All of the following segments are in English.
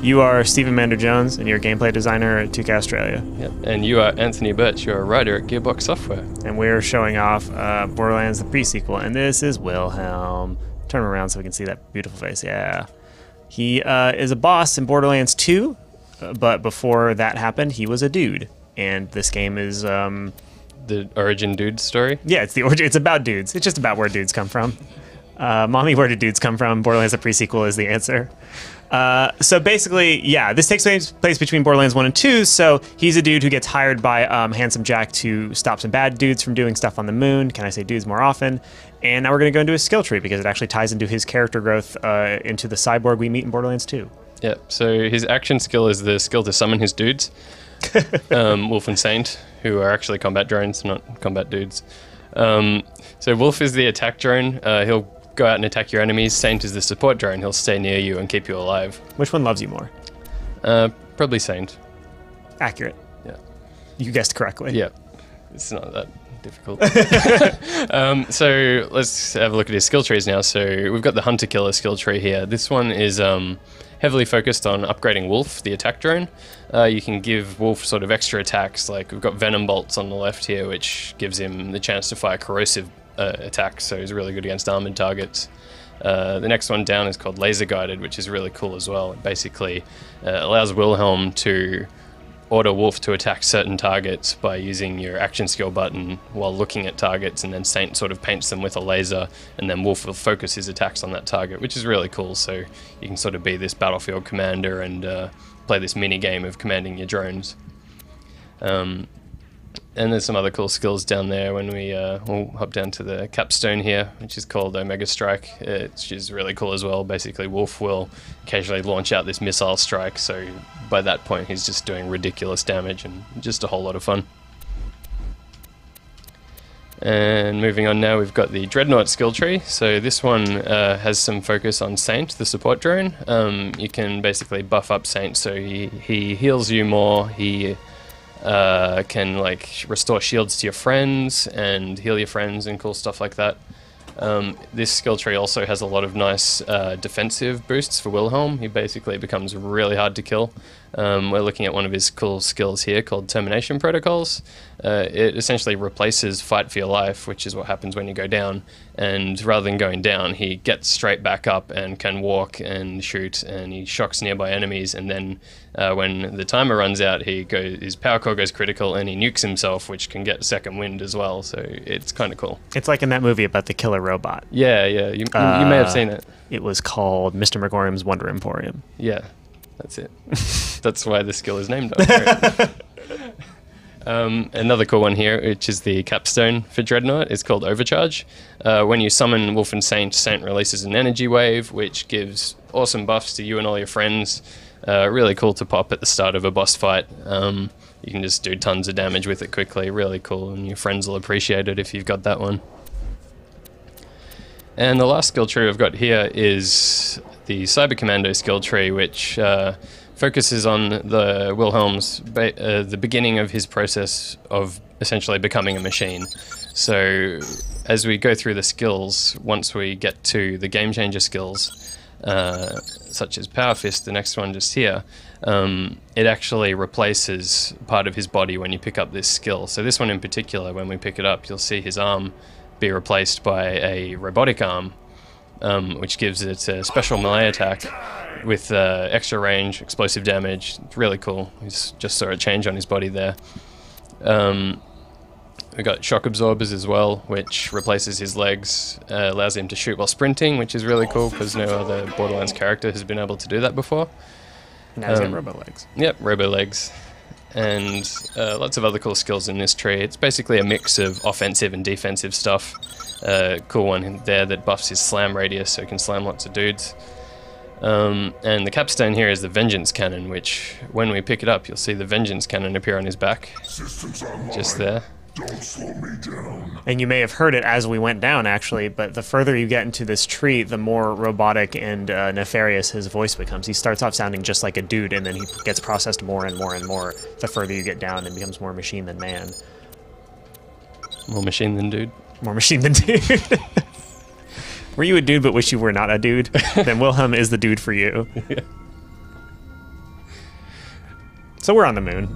You are Stephen Mander Jones, and you're a gameplay designer at 2K Australia. Yep. And you are Anthony Birch. You're a writer at Gearbox Software. And we're showing off uh, Borderlands the pre-sequel, and this is Wilhelm. Turn him around so we can see that beautiful face. Yeah, he uh, is a boss in Borderlands 2, uh, but before that happened, he was a dude. And this game is, um, The origin dude story. yeah, it's the origin. It's about dudes. It's just about where dudes come from. Uh, Mommy, where did dudes come from? Borderlands the pre-sequel is the answer. Uh, so basically, yeah, this takes place, place between Borderlands 1 and 2. So he's a dude who gets hired by um, Handsome Jack to stop some bad dudes from doing stuff on the moon. Can I say dudes more often? And now we're going to go into his skill tree because it actually ties into his character growth uh, into the cyborg we meet in Borderlands 2. Yep. So his action skill is the skill to summon his dudes, um, Wolf and Saint, who are actually combat drones, not combat dudes. Um, so Wolf is the attack drone. Uh, he'll go out and attack your enemies. Saint is the support drone. He'll stay near you and keep you alive. Which one loves you more? Uh, probably Saint. Accurate. Yeah. You guessed correctly. Yeah. It's not that difficult. um, so let's have a look at his skill trees now. So we've got the Hunter Killer skill tree here. This one is um, heavily focused on upgrading Wolf, the attack drone. Uh, you can give Wolf sort of extra attacks, like we've got Venom Bolts on the left here, which gives him the chance to fire corrosive uh, attacks, so he's really good against armored targets. Uh, the next one down is called Laser Guided, which is really cool as well. It basically uh, allows Wilhelm to order Wolf to attack certain targets by using your action skill button while looking at targets, and then Saint sort of paints them with a laser, and then Wolf will focus his attacks on that target, which is really cool. So you can sort of be this battlefield commander and uh, play this mini game of commanding your drones. Um, and there's some other cool skills down there when we uh, we'll hop down to the capstone here, which is called Omega Strike. It's just really cool as well. Basically, Wolf will occasionally launch out this missile strike, so by that point, he's just doing ridiculous damage and just a whole lot of fun. And moving on now, we've got the Dreadnought skill tree. So this one uh, has some focus on Saint, the support drone. Um, you can basically buff up Saint, so he, he heals you more. He uh, can like restore shields to your friends and heal your friends and cool stuff like that. Um, this skill tree also has a lot of nice uh, defensive boosts for Wilhelm. He basically becomes really hard to kill. Um, we're looking at one of his cool skills here called Termination Protocols. Uh, it essentially replaces Fight for Your Life, which is what happens when you go down. And rather than going down, he gets straight back up and can walk and shoot, and he shocks nearby enemies. And then uh, when the timer runs out, he goes his power core goes critical, and he nukes himself, which can get second wind as well. So it's kind of cool. It's like in that movie about the killer robot. Yeah, yeah. You, you may have Uh, seen it. It was called Mr. Magorium's Wonder Emporium. Yeah, that's it. that's why the skill is named after it. Um, another cool one here, which is the capstone for Dreadnought, is called Overcharge. Uh, when you summon Wolf and Saint, Saint releases an energy wave, which gives awesome buffs to you and all your friends. Uh, really cool to pop at the start of a boss fight. Um, you can just do tons of damage with it quickly. Really cool, and your friends will appreciate it if you've got that one. And the last skill tree we've got here is the Cyber Commando skill tree, which uh, focuses on the Wilhelm's uh, the beginning of his process of essentially becoming a machine. So as we go through the skills, once we get to the game changer skills, uh, such as Power Fist, the next one just here, um, it actually replaces part of his body when you pick up this skill. So this one in particular, when we pick it up, you'll see his arm be replaced by a robotic arm, um, which gives it a special melee attack with uh, extra range, explosive damage. It's really cool. He's just saw a change on his body there. Um, we got shock absorbers as well, which replaces his legs, uh, allows him to shoot while sprinting, which is really cool because no other Borderlands character has been able to do that before. Now he's got Um, robo legs. Yep, robo legs. And uh, lots of other cool skills in this tree. It's basically a mix of offensive and defensive stuff. Uh, cool one there that buffs his slam radius so he can slam lots of dudes. Um, and the capstone here is the Vengeance Cannon, which when we pick it up, you'll see the Vengeance Cannon appear on his back. Just there. And you may have heard it as we went down, actually, but the further you get into this tree, the more robotic and uh, nefarious his voice becomes. He starts off sounding just like a dude, and then he gets processed more and more and more the further you get down and becomes more machine than man. More machine than dude. More machine than dude. were you a dude but wish you were not a dude? then Wilhelm is the dude for you. So we're on the moon.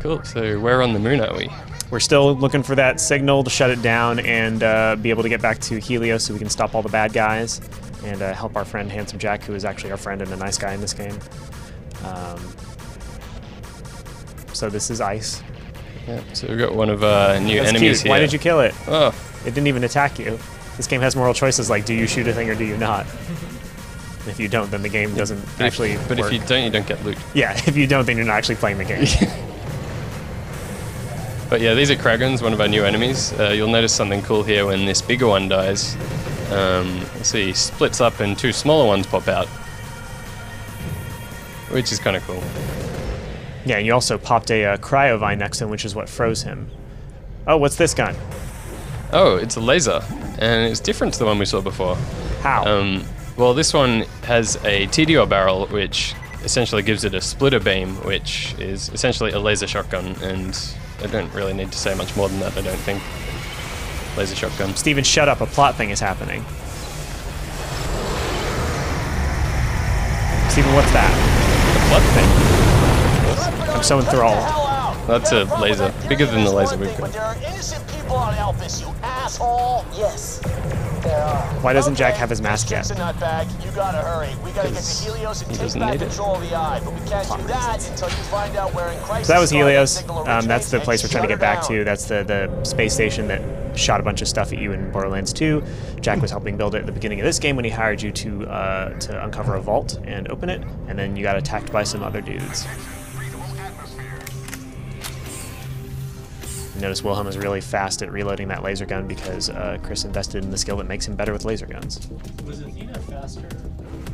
Cool. So where on the moon are we? We're still looking for that signal to shut it down and uh, be able to get back to Helios so we can stop all the bad guys and uh, help our friend Handsome Jack, who is actually our friend and a nice guy in this game. Um, so this is ice. Yeah. So we've got one of our new That's enemies cute. here. Why did you kill it? Oh, It didn't even attack you. This game has moral choices like do you shoot a thing or do you not? If you don't, then the game doesn't if- actually. But work. if you don't, you don't get loot. yeah, if you don't, then you're not actually playing the game. But yeah, these are Kraggons, one of our new enemies. Uh, you'll notice something cool here when this bigger one dies. Um, see, he splits up and two smaller ones pop out. Which is kind of cool. yeah, and you also popped a uh, cryovine next to him, which is what froze him. Oh, what's this gun? Oh, it's a laser, and it's different to the one we saw before. How? Um, well, this one has a Tediore barrel, which essentially gives it a splitter beam, which is essentially a laser shotgun, and I don't really need to say much more than that, I don't think. Laser shotgun. Steven, shut up. A plot thing is happening. Steven, what's that? What thing? I'm so enthralled. That's a laser. Bigger than the laser we've But got. there are innocent people on you asshole! Yes, there are. Why doesn't Jack have his mask yet? You gotta hurry. We gotta get to Helios and he take doesn't back need it. control of the eye, but we can't do that until you find out where in Crisis So that was Helios. Um, that's the place we're trying to get back to. That's the, the space station that shot a bunch of stuff at you in Borderlands 2. Jack was helping build it at the beginning of this game when he hired you to uh, to uncover a vault and open it, and then you got attacked by some other dudes. Notice Wilhelm is really fast at reloading that laser gun because uh, Chris invested in the skill that makes him better with laser guns. Was Athena faster?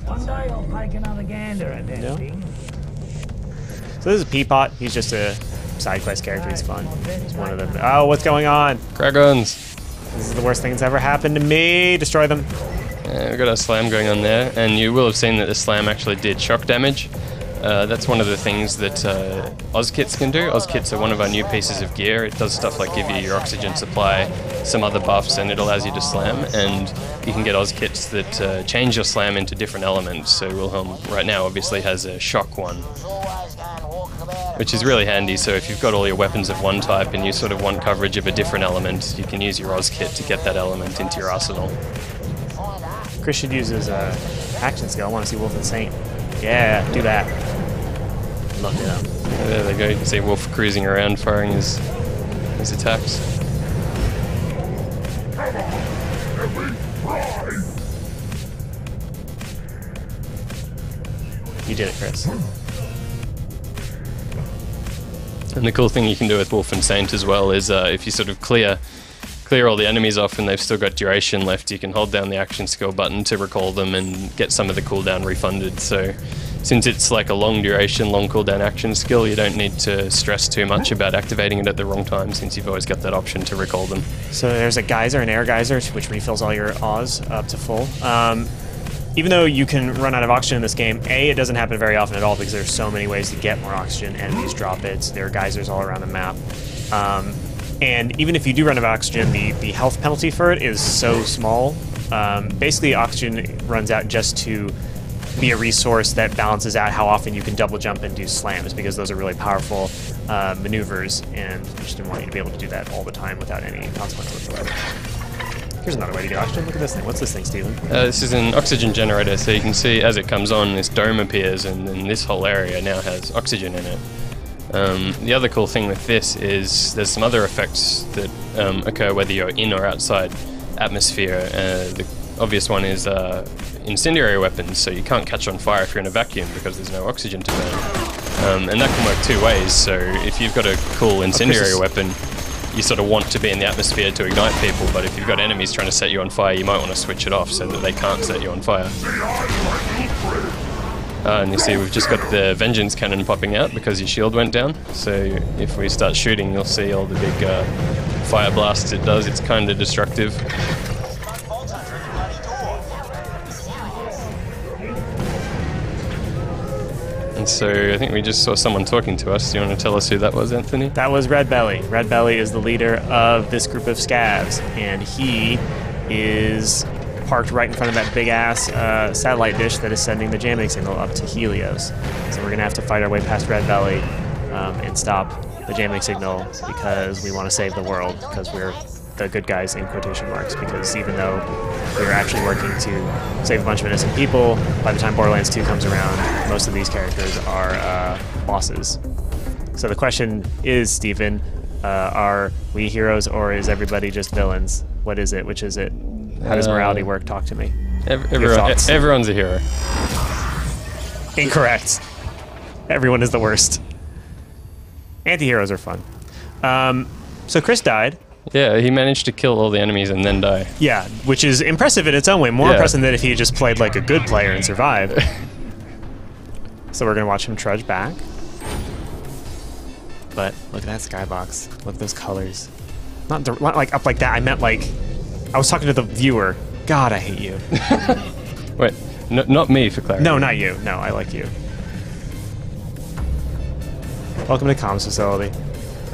One day I'll take another gander at that No. thing. So this is Peapot. He's just a side quest character. He's fun. He's one of them. Oh, what's going on? Kraggons! This is the worst thing that's ever happened to me. Destroy them. Uh, we've got a slam going on there, and you will have seen that the slam actually did shock damage. Uh, that's one of the things that uh, Ozkits can do. Ozkits are one of our new pieces of gear. It does stuff like give you your oxygen supply, some other buffs, and it allows you to slam. And you can get Ozkits that uh, change your slam into different elements. So Wilhelm right now obviously has a shock one, which is really handy. So if you've got all your weapons of one type and you sort of want coverage of a different element, you can use your Ozkit to get that element into your arsenal. Chris should use his uh, action skill. I want to see Wolf and Saint. Yeah, do that. Look it up. There they go. You can see Wolf cruising around, firing his his attacks. You did it, Chris. And the cool thing you can do with Wolf and Saint as well is uh, if you sort of clear clear all the enemies off and they've still got duration left, you can hold down the action skill button to recall them and get some of the cooldown refunded. So since it's like a long duration, long cooldown action skill, you don't need to stress too much about activating it at the wrong time since you've always got that option to recall them. So there's a geyser, an air geyser, which refills all your Oz up to full. Um, even though you can run out of oxygen in this game, A, it doesn't happen very often at all because there's so many ways to get more oxygen. Enemies drop it. There are geysers all around the map. Um, and even if you do run out of oxygen, the, the health penalty for it is so small. Um, basically, oxygen runs out just to be a resource that balances out how often you can double jump and do slams because those are really powerful uh, maneuvers, and I just didn't want you to be able to do that all the time without any consequence whatsoever. Here's another way to get oxygen. Look at this thing. What's this thing, Steven? Uh, this is an oxygen generator, so you can see as it comes on, this dome appears, and then this whole area now has oxygen in it. Um, the other cool thing with this is there's some other effects that um, occur whether you're in or outside atmosphere. Uh, the obvious one is uh, incendiary weapons, so you can't catch on fire if you're in a vacuum because there's no oxygen to burn. Um, and that can work two ways. So if you've got a cool incendiary weapon, you sort of want to be in the atmosphere to ignite people, but if you've got enemies trying to set you on fire, you might want to switch it off so that they can't set you on fire. Uh, and you see we've just got the vengeance cannon popping out because your shield went down. So if we start shooting, you'll see all the big uh, fire blasts it does. It's kind of destructive. And so I think we just saw someone talking to us. Do you want to tell us who that was, Anthony? That was Red Belly. Red Belly is the leader of this group of scavs, and he is parked right in front of that big ass uh, satellite dish that is sending the jamming signal up to Helios. So we're gonna have to fight our way past Red Belly um, and stop the jamming signal because we want to save the world because we're the good guys in quotation marks because even though we're actually working to save a bunch of innocent people, by the time Borderlands 2 comes around, most of these characters are uh, bosses. So the question is, Stephen, uh, are we heroes or is everybody just villains? What is it? Which is it? How does Uh, morality work? Talk to me. Ev- everyone, everyone's a hero. Incorrect. Everyone is the worst. Anti-heroes are fun. Um, so Chris died. Yeah, he managed to kill all the enemies and then die. Yeah, which is impressive in its own way. More Yeah. impressive than if he had just played like a good player and survived. so we're gonna watch him trudge back. But look at that skybox. Look at those colors. Not, not like up like that. I meant like I was talking to the viewer. God, I hate you. Wait, n- not me for clarity. No, not you. No, I like you. Welcome to comms facility.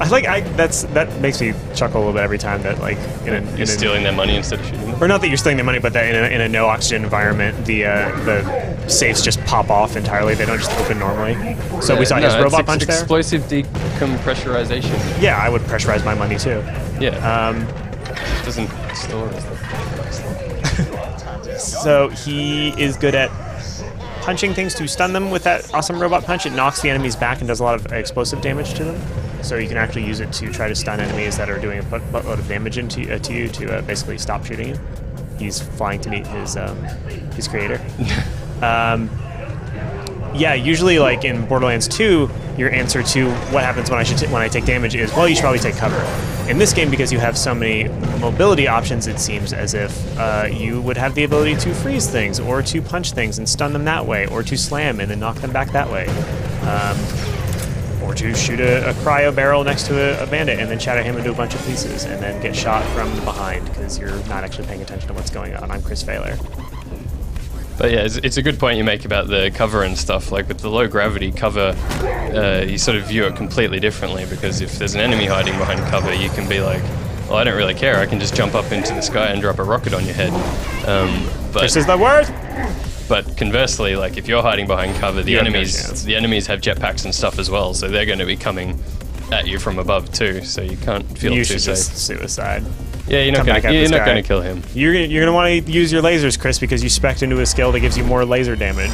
I like I that's that makes me chuckle a little bit every time that like in a, You're a stealing their money instead of shooting them. or not that you're stealing their money, but that in a, in a no oxygen environment, the uh, the safes just pop off entirely. They don't just open normally. So we saw no, his robot ex- punch there. Explosive decompressurization. Yeah, I would pressurize my money too. Yeah, Um, it doesn't so he is good at punching things to stun them with that awesome robot punch. It knocks the enemies back and does a lot of explosive damage to them. So you can actually use it to try to stun enemies that are doing a buttload of damage into uh, to you to uh, basically stop shooting you. He's flying to meet his um, his creator. um, yeah, usually like in Borderlands 2, your answer to what happens when I should when I take damage is well, you should probably take cover. In this game, because you have so many mobility options, it seems as if uh, you would have the ability to freeze things, or to punch things and stun them that way, or to slam and then knock them back that way, um, or to shoot a, a cryo barrel next to a, a bandit and then shatter him into a bunch of pieces, and then get shot from behind because you're not actually paying attention to what's going on. I'm Chris Failer. But yeah, it's, it's a good point you make about the cover and stuff. Like with the low gravity cover, uh, you sort of view it completely differently because if there's an enemy hiding behind cover, you can be like, well, I don't really care. I can just jump up into the sky and drop a rocket on your head. Um, but This is the word. but conversely, like if you're hiding behind cover, the You enemies the enemies have jetpacks and stuff as well, so they're going to be coming at you from above too. So you can't feel You too should safe. just suicide. Yeah, you're not come going back to at you're this not guy. going to kill him. You're, gonna- you're going to want to use your lasers, Chris, because you spec into a skill that gives you more laser damage.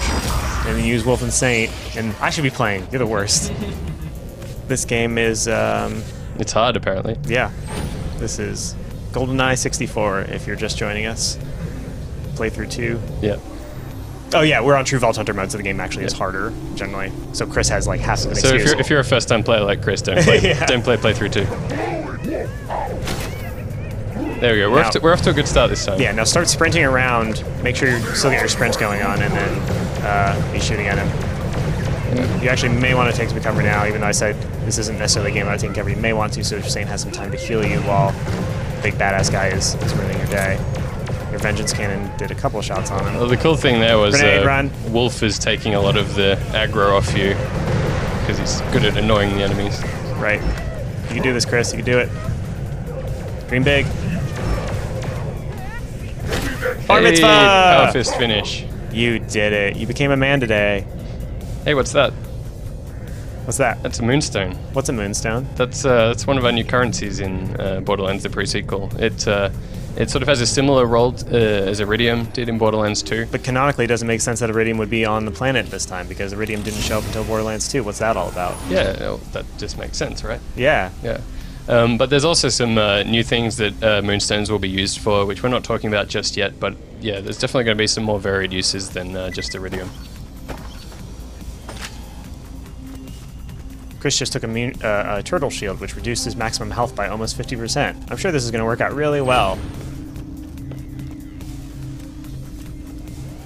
And then use Wolf and Saint. And I should be playing. You're the worst. this game is, um, It's hard apparently. yeah. This is GoldenEye 64 if you're just joining us. Playthrough 2. Yeah. Oh, yeah, we're on True Vault Hunter mode, so the game actually is harder, generally. So Chris has like half of an So if you're, if you're a first time player like Chris, don't play Yeah. don't play playthrough two. There we go. We're, Now- off to, we're off to a good start this time. Yeah, now start sprinting around. Make sure you still get your sprints going on, and then uh, be shooting at him. You actually may want to take some cover now, even though I said this isn't necessarily a game about taking cover. You may want to, so Saint has some time to heal you while the big badass guy is, is ruining your day. Your vengeance cannon did a couple shots on him. Well, the cool thing there was uh, run. Wolf is taking a lot of the aggro off you because he's good at annoying the enemies. Right. You can do this, Chris. You can do it. Dream big. Bar Hey, mitzvah! Finish. You did it. You became a man today. Hey, what's that? What's that? That's a moonstone. What's a moonstone? That's uh, that's one of our new currencies in uh, Borderlands, the pre-sequel. It uh, it sort of has a similar role uh, as Iridium did in Borderlands 2. But canonically, it doesn't make sense that Iridium would be on the planet this time because Iridium didn't show up until Borderlands 2. What's that all about? Yeah, that just makes sense, right? Yeah. Yeah. Um, but there's also some uh, new things that uh, moonstones will be used for, which we're not talking about just yet. But yeah, there's definitely going to be some more varied uses than uh, just iridium. Chris just took a, mun- uh, a turtle shield, which reduced his maximum health by almost 50%. I'm sure this is going to work out really well.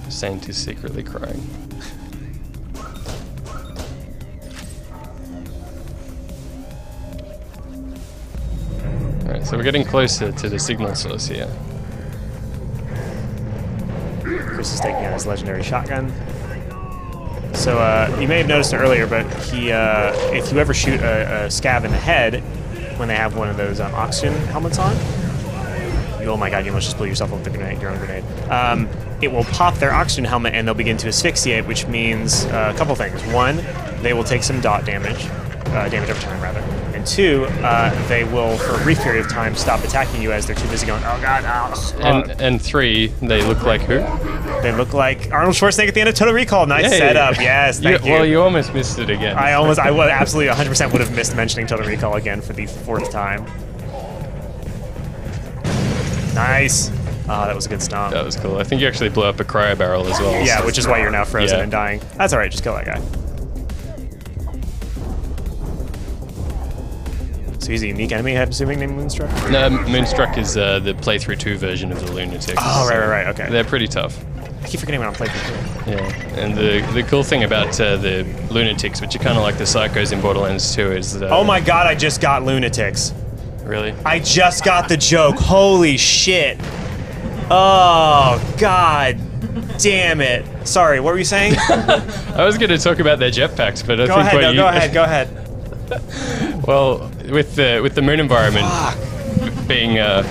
Saint is secretly crying. So we're getting closer to the signal source here. Chris is taking out his legendary shotgun. So uh, you may have noticed it earlier, but he, uh, if you ever shoot a, a scav in the head when they have one of those um, oxygen helmets on, you, oh my god, you almost just blew yourself up with a grenade, your own grenade. Um, it will pop their oxygen helmet and they'll begin to asphyxiate, which means uh, a couple things. One, they will take some dot damage. uh, damage over time, rather. Two, uh, they will, for a brief period of time, stop attacking you as they're too busy going, oh god, ow. And Uh, and three, they look like who? they look like Arnold Schwarzenegger at the end of Total Recall. Nice setup, yes, thank you. Well, you almost missed it again. I almost, I would absolutely 100% would have missed mentioning Total Recall again for the fourth time. Nice. Ah, that was a good stomp. That was cool. I think you actually blew up a cryo barrel as well. Yeah, so- which is why you're now frozen Yeah. and dying. That's all right. Just kill that guy. He's a unique enemy, I'm assuming, named Moonstruck? No, Moonstruck is uh, the playthrough 2 version of the Lunatics. Oh, right, right, right. Okay. They're pretty tough. I keep forgetting when I'm playing. Yeah, and the the cool thing about uh, the Lunatics, which are kind of like the Psychos in Borderlands 2, is that. Oh my god, I just got Lunatics. Really? I just got the joke. Holy shit. Oh, god damn it. Sorry, what were you saying? I was going to talk about their jetpacks, but I go think ahead, what no, you, go ahead, go ahead. Well, with the with the moon environment being uh,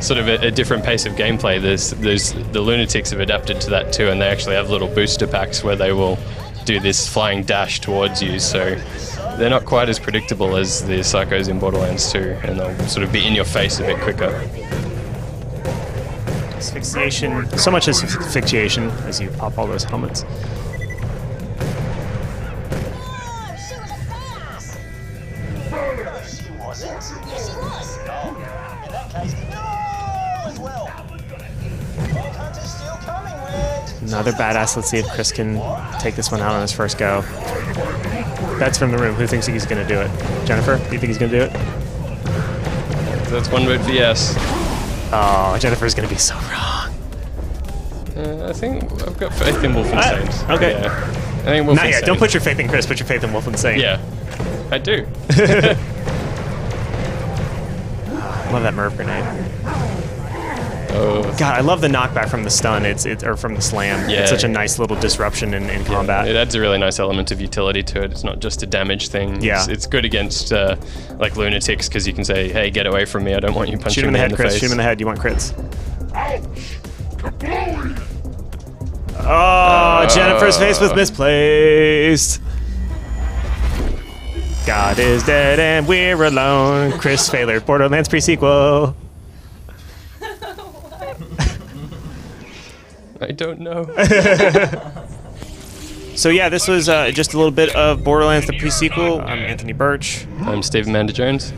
sort of a, a different pace of gameplay, there's there's the lunatics have adapted to that too, and they actually have little booster packs where they will do this flying dash towards you. So they're not quite as predictable as the psychos in Borderlands 2, and they'll sort of be in your face a bit quicker. Asphyxiation. So much asphyxiation as you pop all those helmets. She wasn't. Yes, she was. Oh, in that case, no as well. Dog hunter's still coming, Red. Another badass. Let's see if Chris can take this one out on his first go. That's from the room. Who thinks he's going to do it? Jennifer, do you think he's going to do it? That's one vote for yes. Oh, Jennifer's going to be so wrong. Uh, I think I've got faith in Wolfenstein. Ah, okay. Yeah. I think Wolfenstein. Not yet. Don't put your faith in Chris. Put your faith in Wolfenstein. Yeah, I do. Love that MIRV grenade. Oh, God, I love the knockback from the stun. It's it, or from the slam. Yeah. It's such a nice little disruption in, in combat. It adds a really nice element of utility to it. It's not just a damage thing. Yeah. It's, it's good against uh, like lunatics because you can say, "Hey, get away from me! I don't want you punching Shoot him in the head, in the Chris. face." Shoot him in the head. You want crits? Oh, Jennifer's face was misplaced. God is dead and we're alone. Chris Failer, Borderlands pre-sequel. I don't know. So yeah, this was uh, just a little bit of Borderlands the pre-sequel. I'm Anthony Birch. I'm Stephen Manda Jones.